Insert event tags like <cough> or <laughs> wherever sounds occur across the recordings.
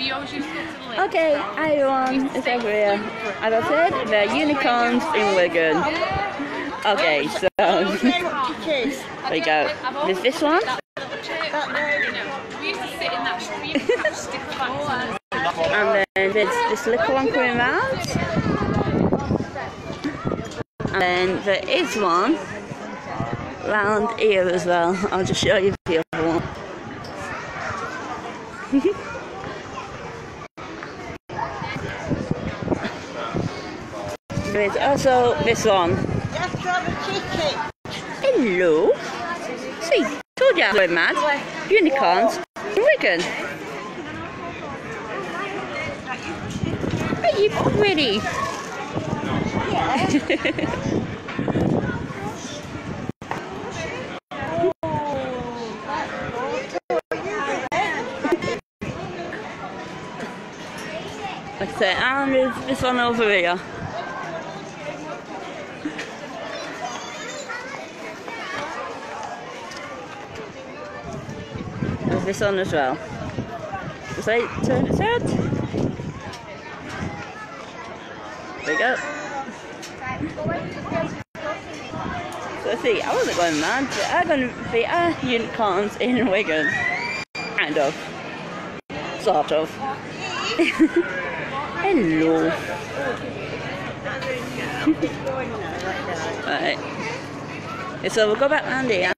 Okay, hi everyone, it's over here. As I said, they're unicorns in Wigan. Okay, so <laughs> <laughs> there you go. There's this one. We used to sit in that stream <laughs> and. And then there's this little one coming round. And then there is one round here as well. I'll just show you the other one. There's also this one. Hello. See, told you I'm going mad. Unicorns in Wigan. Are you pretty? That's <laughs> it. And this one over here. This one as well. Like turn its head. There we go. So see, I wasn't going mad. There are going to be uh, unicorns in Wigan. Kind of. Sort of. <laughs> Hello. <laughs> right. So we'll go back round here.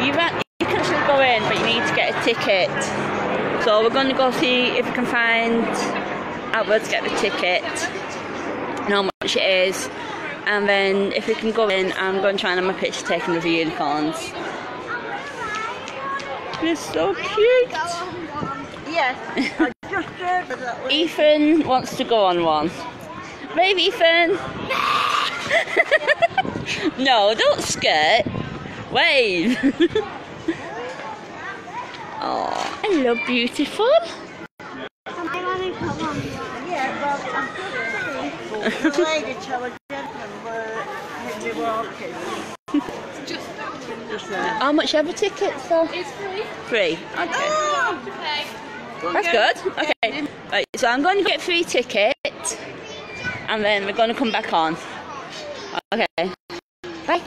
You, ra- you can still go in, but you need to get a ticket. So we're going to go see if we can find out where to get the ticket and how much it is. And then if we can go in, I'm going to try and have my picture taken with the unicorns. They're so cute. Yes, I just heard of that one. Ethan wants to go on one. Brave Ethan! <laughs> <laughs> no, don't skirt. Wave. <laughs> hello, beautiful. Yeah, well, I'm just the lady tell a gentleman where he'd be walking. Just Just there. How much ever tickets for? it's free. Free. Okay. Oh, okay. That's good. Okay. Right, so I'm going to get free ticket and then we're going to come back on. Okay. Bye.